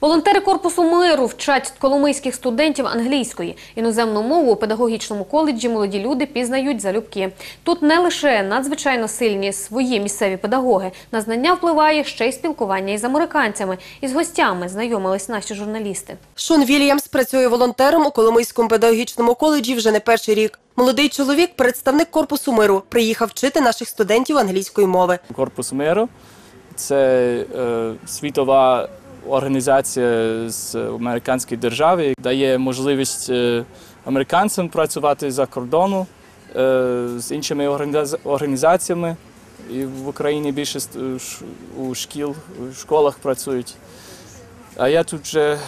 Волонтери корпусу миру вчать коломийських студентів англійської. Іноземну мову у педагогічному коледжі молоді люди пізнають залюбки. Тут не лише надзвичайно сильні свої місцеві педагоги. На знання впливає ще й спілкування із американцями. Із гостями знайомились наші журналісти. Шон Вільямс працює волонтером у Коломийському педагогічному коледжі вже не перший рік. Молодий чоловік, представник корпусу миру, приїхав вчити наших студентів англійської мови. Корпус миру це е, світова організація з американської держави, дає можливість е, американцям працювати за кордону е, з іншими організа- організаціями. І в Україні більше ст- у шкіл, у школах працюють. А я тут вже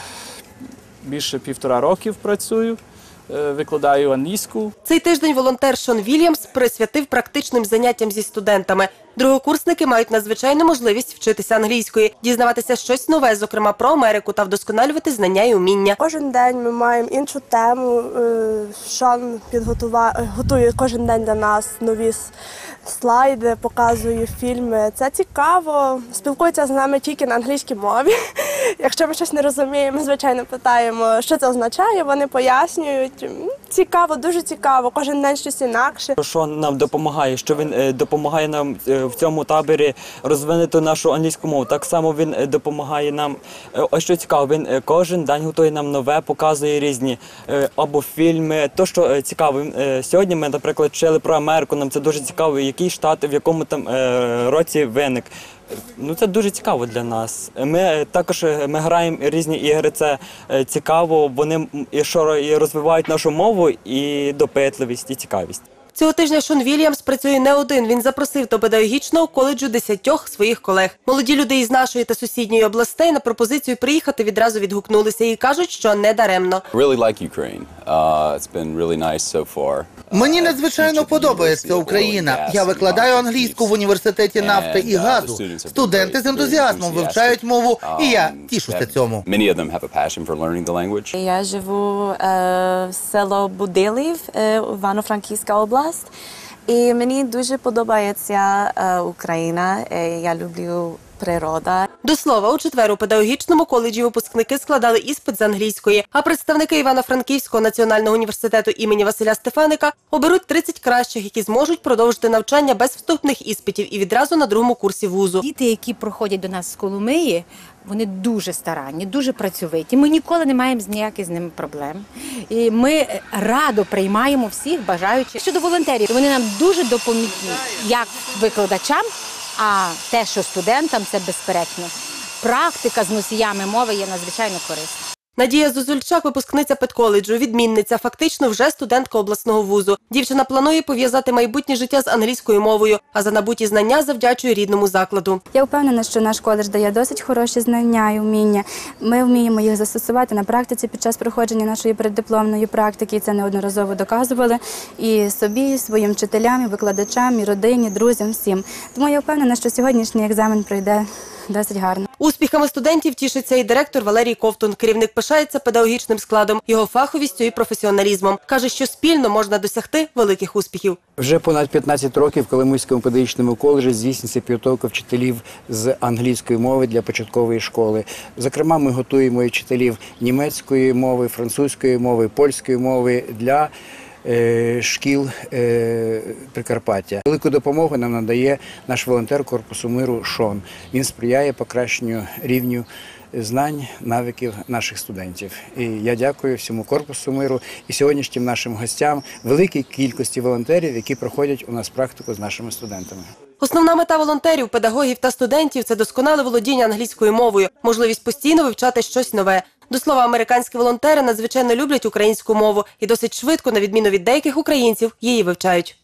більше півтора років працюю, викладаю англійську. Цей тиждень волонтер Шон Вільямс присвятив практичним заняттям зі студентами. Другокурсники мають надзвичайну можливість вчитися англійської, дізнаватися щось нове, зокрема про Америку, та вдосконалювати знання і уміння. Кожен день ми маємо іншу тему. Шон Шан підготував готує кожен день для нас нові слайди, показує фільми. Це цікаво. Спілкується з нами тільки на англійській мові. Якщо ми щось не розуміємо, ми звичайно питаємо, що це означає. Вони пояснюють. Цікаво, дуже цікаво. Кожен день щось інакше. що нам допомагає, що він е, допомагає нам е, в цьому таборі розвинути нашу англійську мову. Так само він е, допомагає нам. Ось що цікаво, він кожен день готує нам нове, показує різні або фільми. То, що цікаво, сьогодні ми, наприклад, вчили про Америку. Нам це дуже цікаво, який штат, в якому там е, році виник. Ну це дуже цікаво для нас. Ми е, також е, ми граємо різні ігри. Це цікаво. Вони і що і розвивають нашу мову, і допитливість, і цікавість. Цього тижня Шон Вільямс працює не один. Він запросив до педагогічного коледжу десятьох своїх колег. Молоді люди із нашої та сусідньої областей на пропозицію приїхати відразу відгукнулися і кажуть, що не даремно. Uh. Мені надзвичайно подобається Україна. Я викладаю англійську в університеті нафти і газу. Студенти з ентузіазмом вивчають мову, і я тішуся цьому. Я живу е, в село Будилів, е, Івано-Франківська область. І мені дуже подобається е, Україна. Е, я люблю природу. До слова, у четвер у педагогічному коледжі випускники складали іспит з англійської, а представники Івано-Франківського національного університету імені Василя Стефаника оберуть 30 кращих, які зможуть продовжити навчання без вступних іспитів і відразу на другому курсі вузу. Діти, які проходять до нас з Коломиї, вони дуже старанні, дуже працьовиті. Ми ніколи не маємо ніяких з ними проблем. І ми радо приймаємо всіх бажаючих. Щодо волонтерів, вони нам дуже допомогли як викладачам, а те, що студентам, це безперечно. Практика з носіями мови є надзвичайно корисна. Надія Зозульчак, випускниця педколеджу, відмінниця, фактично вже студентка обласного вузу. Дівчина планує пов'язати майбутнє життя з англійською мовою, а за набуті знання завдячує рідному закладу. Я впевнена, що наш коледж дає досить хороші знання і вміння. Ми вміємо їх застосувати на практиці під час проходження нашої переддипломної практики. Це неодноразово доказували і собі, і своїм вчителям, і викладачам, і родині, друзям, всім. Тому я впевнена, що сьогоднішній екзамен пройде досить гарно. Успіхами студентів тішиться і директор Валерій Ковтун. Керівник пишається педагогічним складом, його фаховістю і професіоналізмом. Каже, що спільно можна досягти великих успіхів. Вже понад 15 років в Коломийському педагогічному коледжі здійснюється підготовка вчителів з англійської мови для початкової школи. Зокрема, ми готуємо і вчителів німецької мови, французької мови, польської мови для шкіл е, Прикарпаття. Велику допомогу нам надає наш волонтер Корпусу миру Шон. Він сприяє покращенню рівню знань, навиків наших студентів. І я дякую всьому корпусу миру і сьогоднішнім нашим гостям, великій кількості волонтерів, які проходять у нас практику з нашими студентами. Основна мета волонтерів, педагогів та студентів це досконале володіння англійською мовою, можливість постійно вивчати щось нове. До слова, американські волонтери надзвичайно люблять українську мову і досить швидко, на відміну від деяких українців, її вивчають.